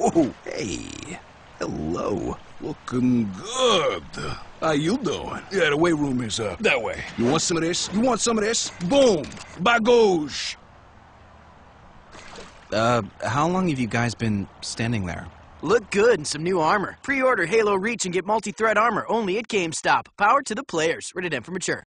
Whoa, hey. Hello. Looking good. How you doing? Yeah, the weight room is uh, that way. You want some of this? You want some of this? Boom! Bagouche! Uh, how long have you guys been standing there? Look good in some new armor. Pre-order Halo Reach and get multi-threat armor only at GameStop. Power to the players. Rated M for mature.